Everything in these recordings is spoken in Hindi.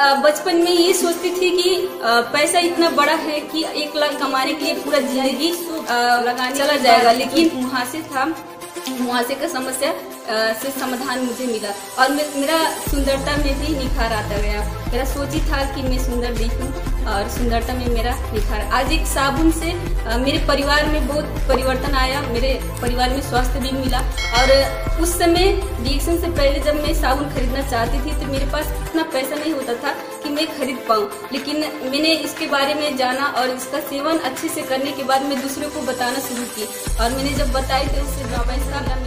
बचपन में ये सोचती थी कि पैसा इतना बड़ा है कि एक लाख कमाने के लिए पूरा ज़िंदगी लगाने चला जाएगा लेकिन वहाँ से था। मुहासे का समस्या से समाधान मुझे मिला। और मे- मेरा सुंदरता में भी निखार आता गया। मेरा सोच ही था कि मैं सुंदर दिखूं और सुंदरता में मेरा निखार। आज एक साबुन से मेरे परिवार में बहुत परिवर्तन आया, मेरे परिवार में स्वास्थ्य भी मिला। और उस समय रिएक्शन से पहले जब मैं साबुन खरीदना चाहती थी तो मेरे पास इतना पैसा नहीं होता था। कि मैं खरीद पाऊँ। लेकिन मैंने इसके बारे में जाना और इसका सेवन अच्छे से करने के बाद मैं दूसरे को बताना शुरू की। और मैंने जब बताई तो उससे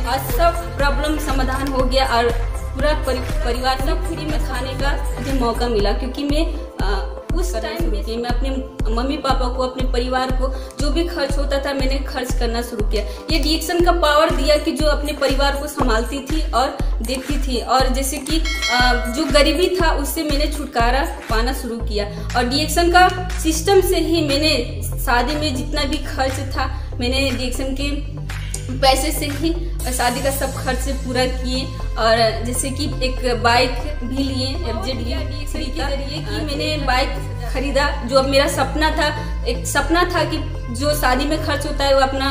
आज सब प्रॉब्लम समाधान हो गया और पूरा, परिवार सब फ्री में खाने का मुझे मौका मिला, क्योंकि मैं कि मैं अपने मम्मी पापा को, अपने परिवार को, जो भी खर्च होता था, मैंने खर्च करना शुरू किया। ये डिएक्शन का पावर दिया कि जो अपने परिवार को संभालती थी और देखती थी। और जैसे कि जो गरीबी था, उससे मैंने छुटकारा पाना शुरू किया। और डिएक्शन का सिस्टम से ही मैंने शादी में जितना भी खर्च था, मैंने डिएक्शन के पैसे से ही शादी का सब खर्च पूरा किए और जैसे कि एक बाइक भी लिए के। ज़रिए कि मैंने बाइक खरीदा जो अब मेरा सपना था एक सपना था कि जो शादी में खर्च होता है वो अपना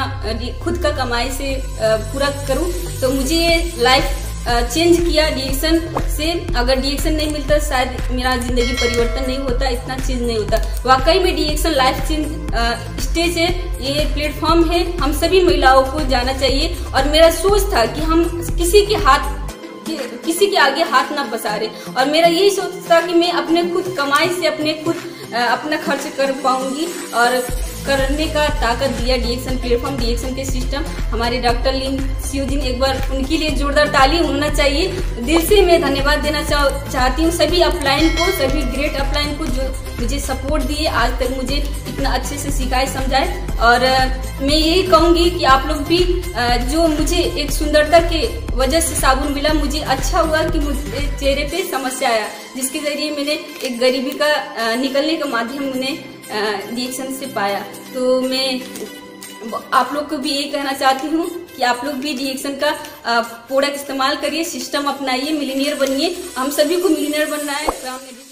खुद का कमाई से पूरा करूँ तो मुझे ये लाइफ चेंज किया डिएक्शन से। अगर डिएक्शन नहीं मिलता, शायद मेरा ज़िंदगी परिवर्तन नहीं होता, इतना चेंज नहीं होता। वाकई में डिएक्शन लाइफ चेंज स्टेज है। ये प्लेटफॉर्म है। हम सभी महिलाओं को जाना चाहिए। और मेरा सोच था कि हम किसी के हाथ, कि- किसी के आगे हाथ ना पसारे। और मेरा यही सोच था कि मैं अपने खुद कमाई से अपने खुद अपना खर्च कर पाऊँगी। और करने का ताकत दिया डीएक्शन प्लेटफॉर्म डीएक्शन के सिस्टम हमारे डॉक्टर लिंग सियो जी ने एक बार उनके लिए जोरदार ताली होना चाहिए। दिल से मैं धन्यवाद देना चाह, चाहती हूँ सभी अपलाइन को सभी ग्रेट अपलाइन को जो मुझे सपोर्ट दिए। आज तक मुझे इतना अच्छे से सिखाए समझाए। और मैं यही कहूँगी कि आप लोग भी जो मुझे एक सुंदरता के वजह से साबुन मिला मुझे अच्छा हुआ कि मुझे चेहरे पे समस्या आया जिसके ज़रिए मैंने एक गरीबी का निकलने का माध्यम मैंने रिएक्शन से पाया। तो मैं आप लोग को भी ये कहना चाहती हूँ कि आप लोग भी रिएक्शन का प्रोडक्ट इस्तेमाल करिए, सिस्टम अपनाइए, मिलीनियर बनिए। हम सभी को मिलीनियर बनना है तो